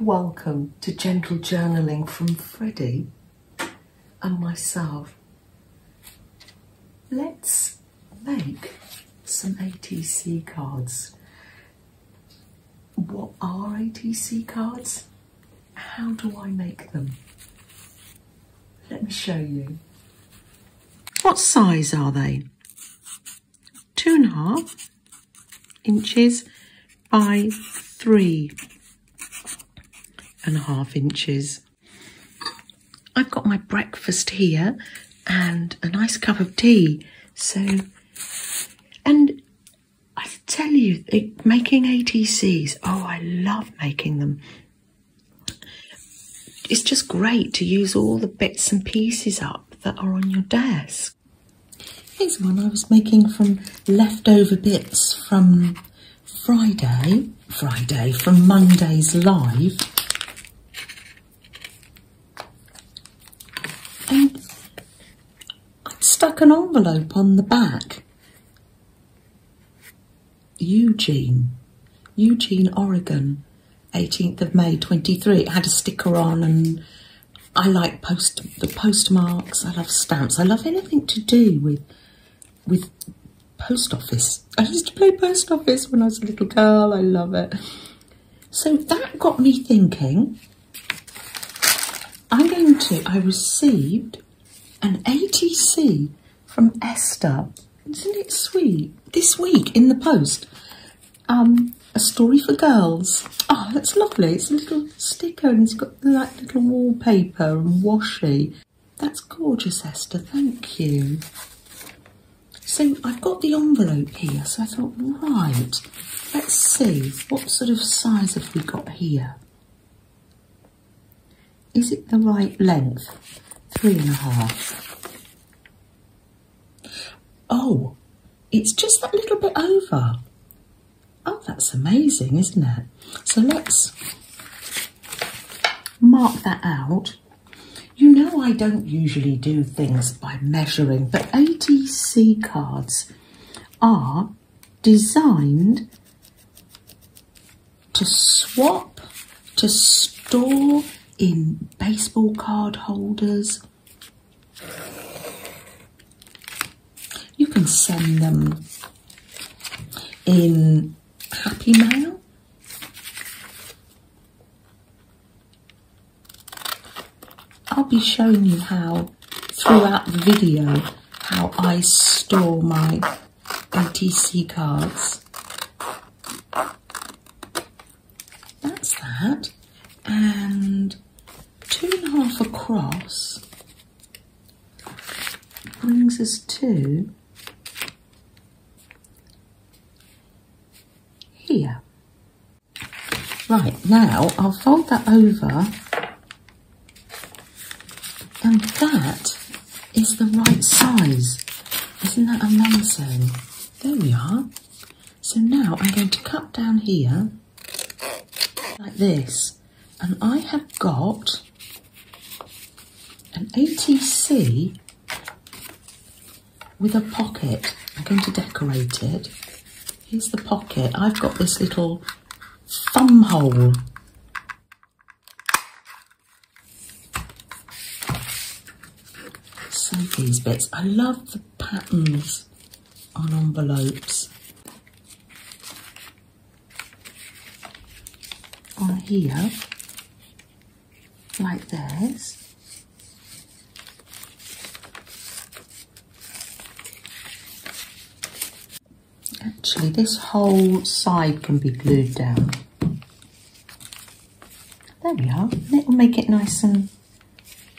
Welcome to Gentle Journaling from Freddie and myself. Let's make some ATC cards. What are ATC cards? How do I make them? Let me show you. What size are they? Two and a half inches by three and a half inches. I've got my breakfast here and a nice cup of tea. So, and I tell you, it, making ATCs, oh, I love making them. It's just great to use all the bits and pieces up that are on your desk. Here's one I was making from leftover bits from Friday, Friday, from Monday's live. And I stuck an envelope on the back. Eugene, Eugene, Oregon, 18th of May 23. It had a sticker on and I like post the postmarks. I love stamps. I love anything to do with with post office. I used to play post office when I was a little girl. I love it. So that got me thinking. I'm going to, I received an ATC from Esther. Isn't it sweet? This week in the post. Um, a story for girls. Oh, that's lovely. It's a little sticker and it's got like little wallpaper and washi. That's gorgeous, Esther. Thank you. So I've got the envelope here, so I thought, right, let's see, what sort of size have we got here? Is it the right length? Three and a half. Oh, it's just that little bit over. Oh, that's amazing, isn't it? So let's mark that out you know I don't usually do things by measuring, but ATC cards are designed to swap, to store in baseball card holders. You can send them in Happy Mail. I'll be showing you how, throughout the video, how I store my ATC cards. That's that. And two and a half across brings us to here. Right, now I'll fold that over and that is the right size. Isn't that amazing? There we are. So now I'm going to cut down here like this. And I have got an ATC with a pocket. I'm going to decorate it. Here's the pocket. I've got this little thumb hole these bits. I love the patterns on envelopes. On here, like this. Actually, this whole side can be glued down. There we are. It'll make it nice and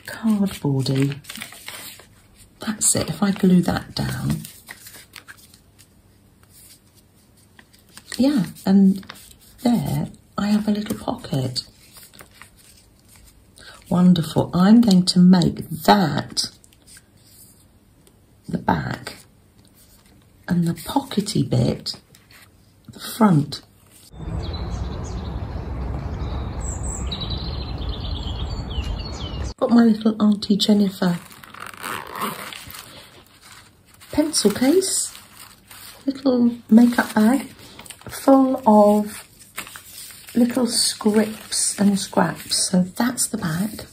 cardboardy. That's it, if I glue that down. Yeah, and there I have a little pocket. Wonderful. I'm going to make that the back and the pockety bit the front. Got my little Auntie Jennifer pencil case, little makeup bag full of little scripts and scraps. So that's the back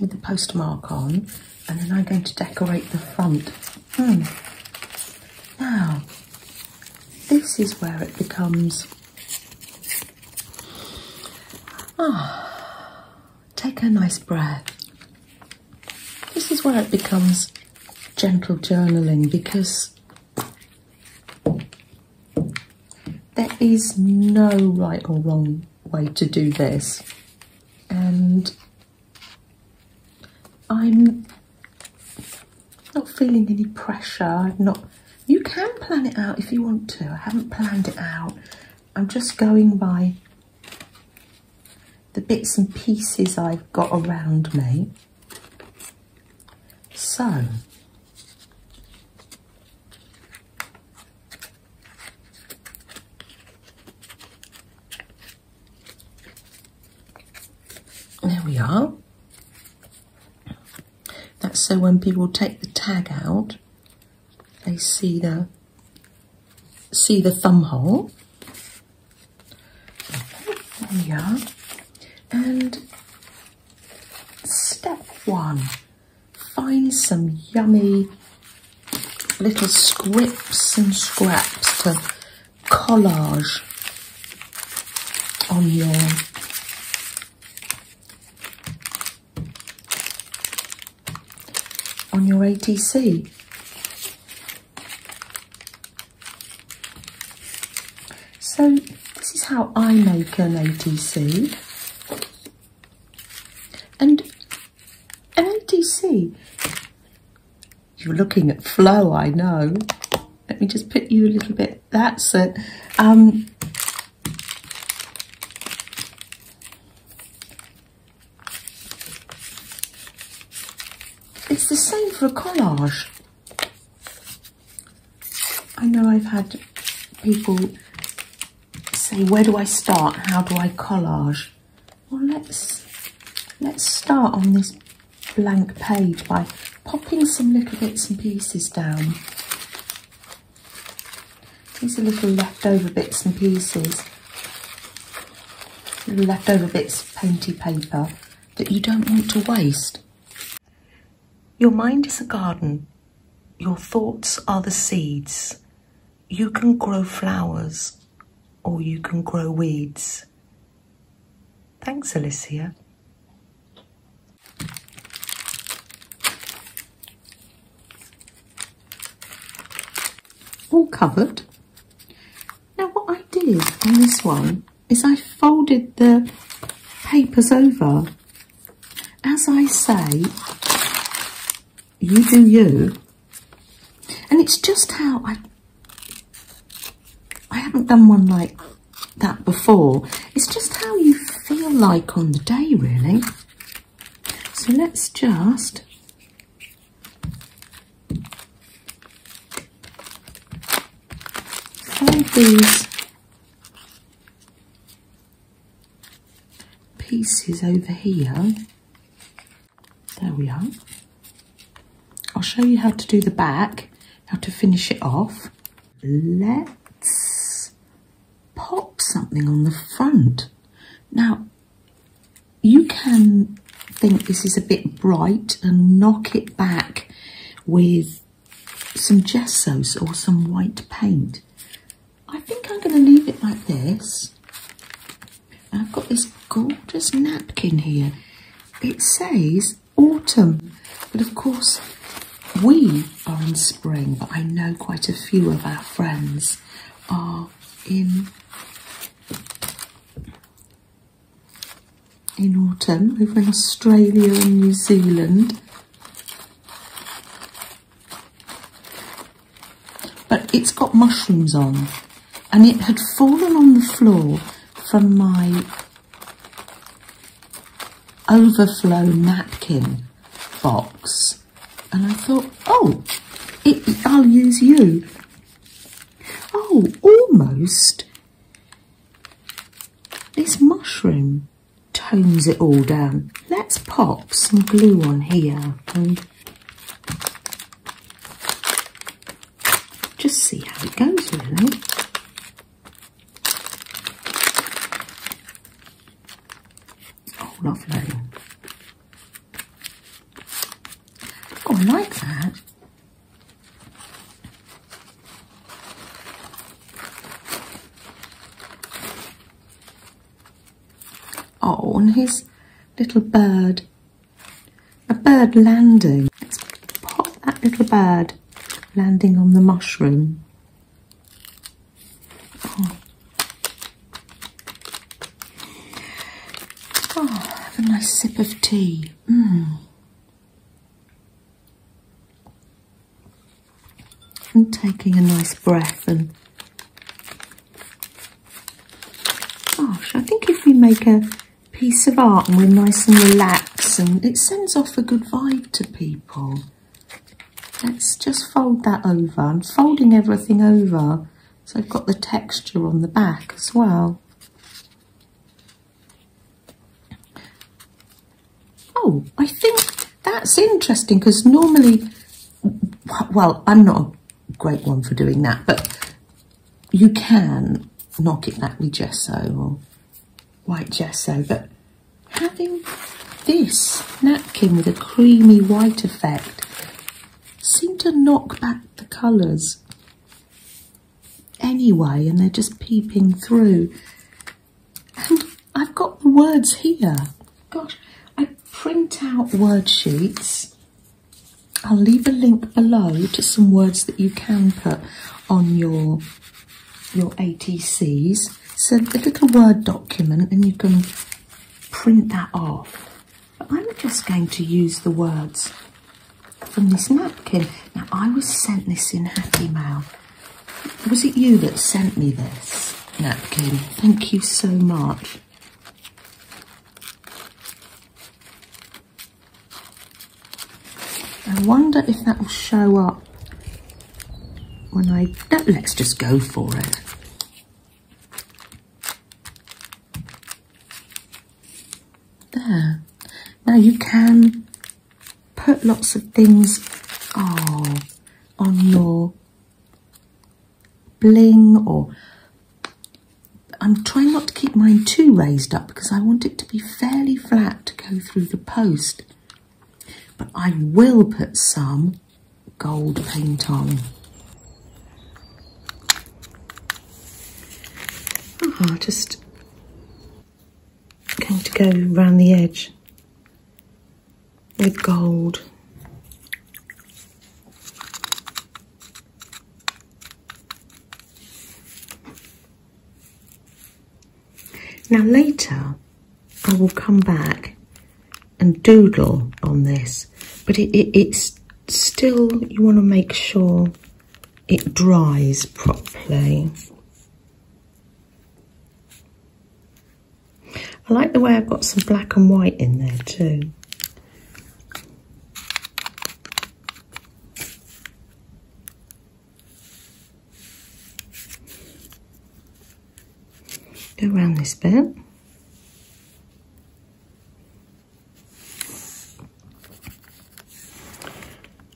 with the postmark on. And then I'm going to decorate the front. Hmm. Now, this is where it becomes... Ah, take a nice breath. This is where it becomes gentle journaling because there is no right or wrong way to do this. And I'm not feeling any pressure. I'm not. You can plan it out if you want to. I haven't planned it out. I'm just going by the bits and pieces I've got around me. So, there we are. That's so when people take the tag out, they see the see the thumb hole. There we are. And step one, find some yummy little scripts and scraps to collage on your on your ATC. So this is how I make an ATC. And an ATC, you're looking at flow, I know. Let me just put you a little bit, that's it. Um, it's the same for a collage. I know I've had people say, where do I start? How do I collage? Well, let's, let's start on this blank page by popping some little bits and pieces down. These are little leftover bits and pieces. Little leftover bits of painty paper that you don't want to waste. Your mind is a garden. Your thoughts are the seeds. You can grow flowers or you can grow weeds. Thanks, Alicia. All covered. Now what I did on this one is I folded the papers over. As I say, you do you. And it's just how I, I haven't done one like that before. It's just how you feel like on the day, really. So let's just fold these pieces over here. There we are. I'll show you how to do the back, how to finish it off. Pop something on the front. Now, you can think this is a bit bright and knock it back with some gessos or some white paint. I think I'm going to leave it like this. I've got this gorgeous napkin here. It says autumn, but of course we are in spring, but I know quite a few of our friends are in in autumn over in Australia and New Zealand. But it's got mushrooms on and it had fallen on the floor from my overflow napkin box and I thought, oh, it, I'll use you. Oh, almost. This mushroom tones it all down. Let's pop some glue on here and just see how it goes really. Oh, lovely. Oh, I like that. His little bird. A bird landing. Let's pop that little bird landing on the mushroom. Oh. oh have a nice sip of tea. Mm. And taking a nice breath and gosh, I think if we make a piece of art and we're nice and relaxed and it sends off a good vibe to people. Let's just fold that over. I'm folding everything over so I've got the texture on the back as well. Oh, I think that's interesting because normally, well, I'm not a great one for doing that, but you can knock it back with gesso or white gesso, but having this napkin with a creamy white effect seemed to knock back the colours anyway, and they're just peeping through. And I've got the words here. Gosh, I print out word sheets. I'll leave a link below to some words that you can put on your your ATCs. So a little Word document and you can print that off. But I'm just going to use the words from this napkin. Now, I was sent this in Happy Mail. Was it you that sent me this napkin? Thank you so much. I wonder if that will show up when I... Let's just go for it. There. Now you can put lots of things oh, on your bling or I'm trying not to keep mine too raised up because I want it to be fairly flat to go through the post. But I will put some gold paint on. Oh, just go around the edge with gold. Now later I will come back and doodle on this, but it, it, it's still, you want to make sure it dries properly. I like the way I've got some black and white in there too. Go around this bit.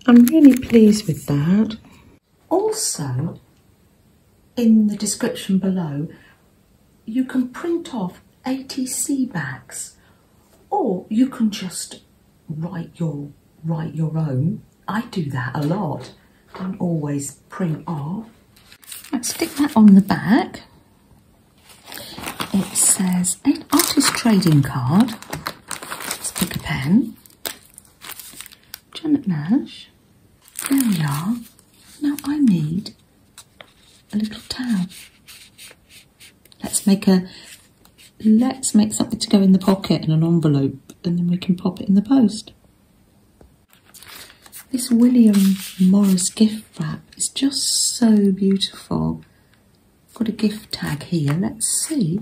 I'm really pleased with that. Also, in the description below, you can print off ATC backs or you can just write your write your own. I do that a lot. Don't always print off. Let's stick that on the back it says an artist trading card. Let's pick a pen. Janet Nash. There we are. Now I need a little towel. Let's make a let's make something to go in the pocket and an envelope and then we can pop it in the post. This William Morris gift wrap is just so beautiful. Got a gift tag here. Let's see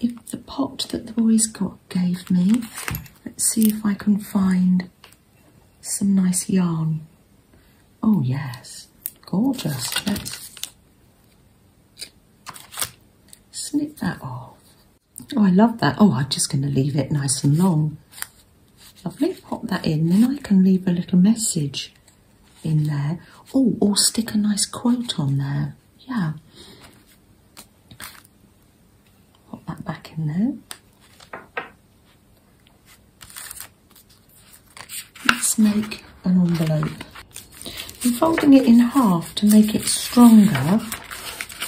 if the pot that the boys got gave me. Let's see if I can find some nice yarn. Oh yes, gorgeous. Let's snip that off. Oh, I love that. Oh, I'm just going to leave it nice and long. Lovely. Pop that in. Then I can leave a little message in there. Oh, or stick a nice quote on there. Yeah. Pop that back in there. Let's make an envelope. I'm folding it in half to make it stronger.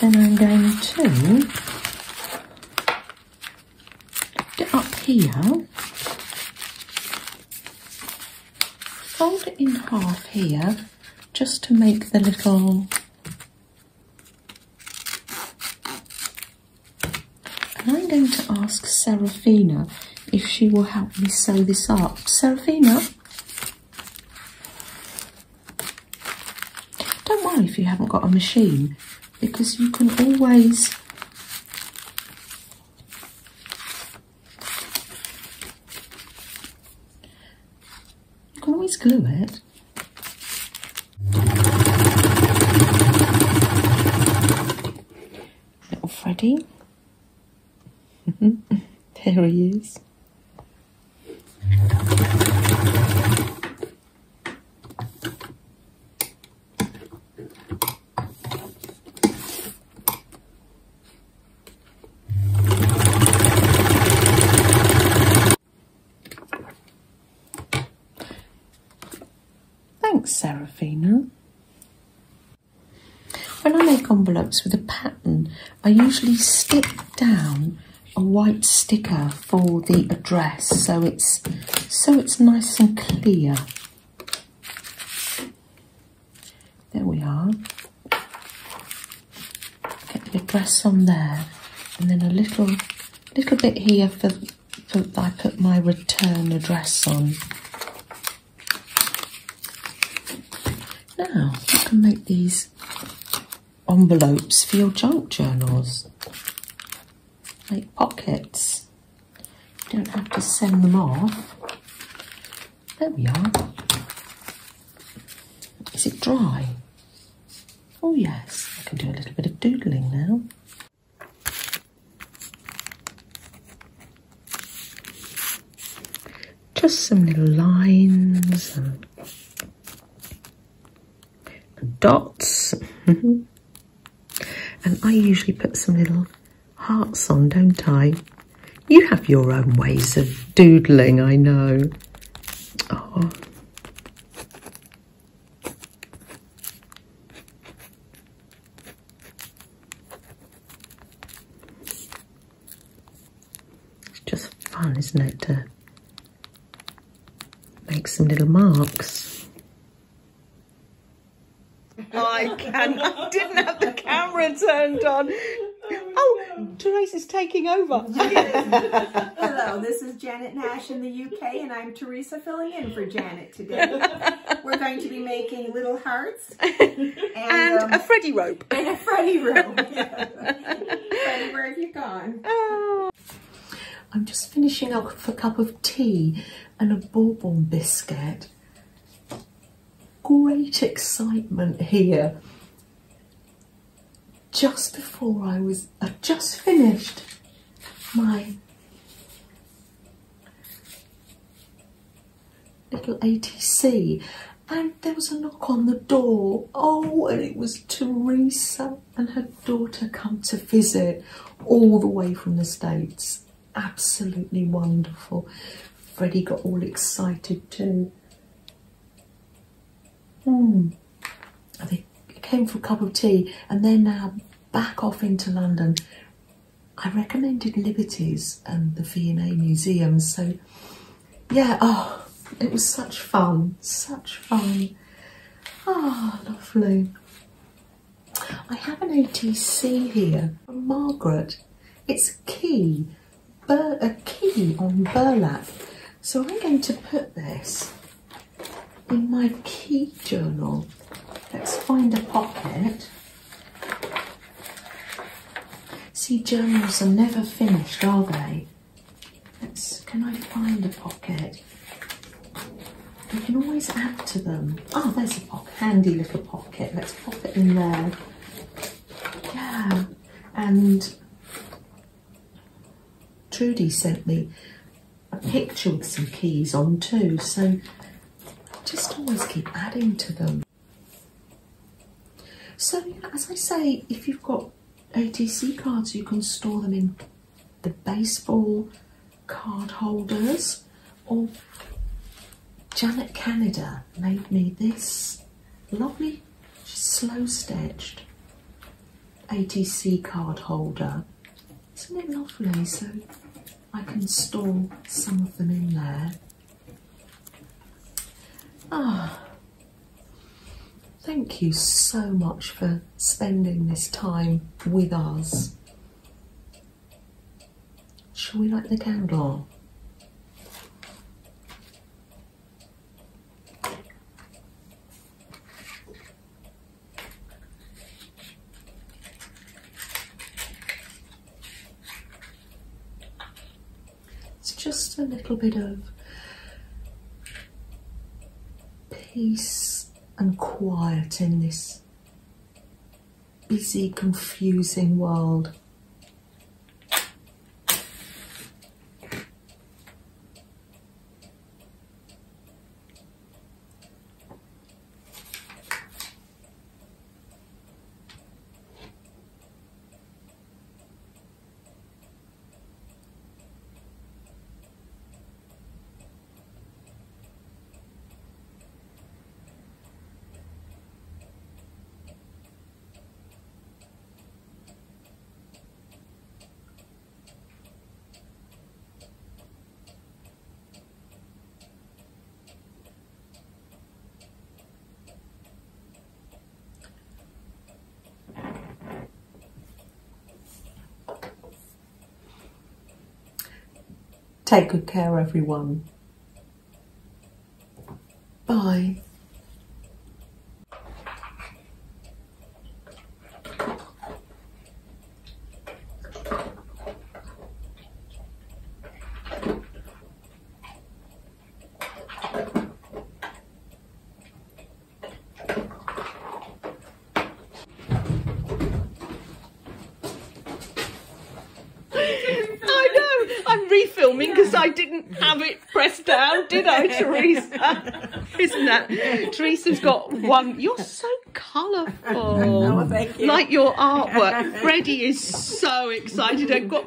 Then I'm going to here. Fold it in half here just to make the little and I'm going to ask Seraphina if she will help me sew this up. Seraphina? Don't worry if you haven't got a machine because you can always Little Freddie. there he is. Thanks, Seraphina. When I make envelopes with a pattern, I usually stick down a white sticker for the address so it's so it's nice and clear. There we are. Get the address on there and then a little little bit here for, for I put my return address on. Now you can make these envelopes for your junk journals. Make pockets. You don't have to send them off. There we are. Is it dry? Oh yes, I can do a little bit of doodling now. Just some little lines and dots. and I usually put some little hearts on, don't I? You have your own ways of doodling, I know. Oh. It's just fun, isn't it, to make some little marks. I can. I didn't have the camera turned on. Oh, Therese is taking over. Hello, this is Janet Nash in the UK, and I'm Teresa filling in for Janet today. We're going to be making little hearts and, and um, a Freddie rope. And a Freddie rope. Freddie, where have you gone? Oh. I'm just finishing off a cup of tea and a bourbon biscuit. Great excitement here just before I was I just finished my little ATC and there was a knock on the door. Oh, and it was Teresa and her daughter come to visit all the way from the States. Absolutely wonderful. Freddie got all excited too. Hmm. They came for a cup of tea and they're now back off into London. I recommended Liberties and the V&A Museum, so yeah, oh, it was such fun, such fun. Ah, oh, lovely. I have an ATC here from Margaret. It's a key, bur a key on burlap. So I'm going to put this in my key journal. Let's find a pocket. See, journals are never finished, are they? Let's, can I find a pocket? We can always add to them. Oh, there's a pocket, handy little pocket. Let's pop it in there. Yeah, and Trudy sent me a picture with some keys on too, so just always keep adding to them. So, as I say, if you've got ATC cards, you can store them in the baseball card holders or Janet Canada made me this lovely, slow stitched ATC card holder. Isn't it lovely? So I can store some of them in there. Ah, thank you so much for spending this time with us. Shall we light the candle? It's just a little bit of peace and quiet in this busy, confusing world. Take good care, everyone. Bye. I know. I'm refilming because I didn't have it pressed down, did I, Teresa? Isn't that? Teresa's got one. You're so colourful. Oh, thank you. Like your artwork. Freddie is so excited. I've got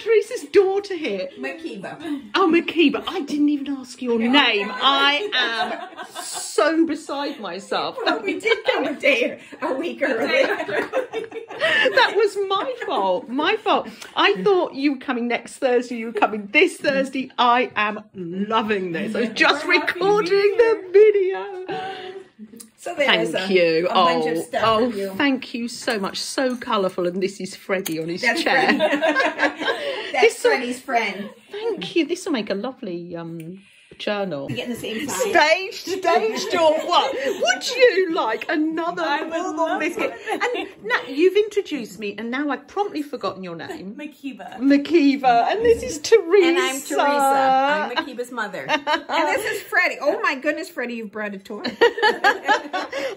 Teresa's daughter here. Makiba. Oh, Makiba, I didn't even ask your name. I am so beside myself. Well, we did come a day, a week early. that was my fault. My fault. I thought you were coming next Thursday. You were coming this Thursday. I am loving this. I was just We're happy to be recording the video. So there's Thank a, you. a oh, oh, you. thank you so much. So colourful. And this is Freddie on his That's chair. Freddie. That's This- Freddie's friend. Thank you. This will make a lovely um, journal. Getting the same size. Staged, staged or what? Would you like another I would bourbon love biscuit? And now you've introduced me, and now I've promptly forgotten your name, Makiba. Makiva, and this is Teresa. And I'm Teresa. I'm Makiba's mother. and this is Freddie. Oh my goodness, Freddie, you've brought a toy.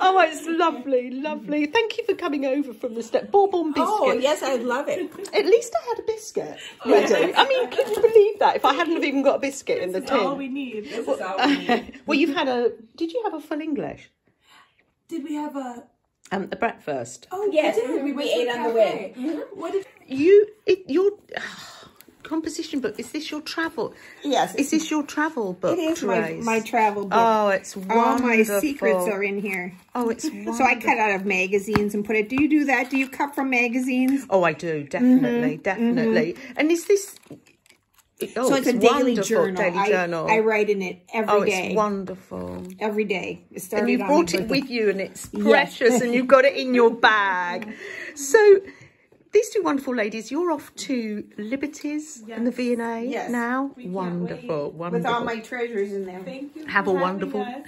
oh, it's lovely, lovely. Thank you for coming over from the step. Bourbon oh, biscuit. Oh, yes, I love it. At least I had a biscuit ready. I mean, can you believe that? If I hadn't have even got a biscuit in the That's all tin. we need. This is all we need. well, you've had a. Did you have a full English? Did we have a? Um, a breakfast. Oh Yes, we did. we went ate on the cafe. way. What did? You, it, your composition book. Is this your travel? Yes, Is this your travel book? it is my, my travel book. Oh, it's wonderful. All my secrets are in here. Oh, it's wonderful. So I cut out of magazines and put it. Do you do that? Do you cut from magazines? Oh, I do definitely, definitely. And is this? Oh, so it's, a daily journal. Daily I, journal. I write in it every oh, day. it's wonderful. Every day. It And you brought it with you, and it's precious, and you've got it in your bag. So. These two wonderful ladies, you're off to Liberties and the V&A Yes. now. We Wonderful, wait. wonderful. With all my treasures in there. Thank you. Have a wonderful, us.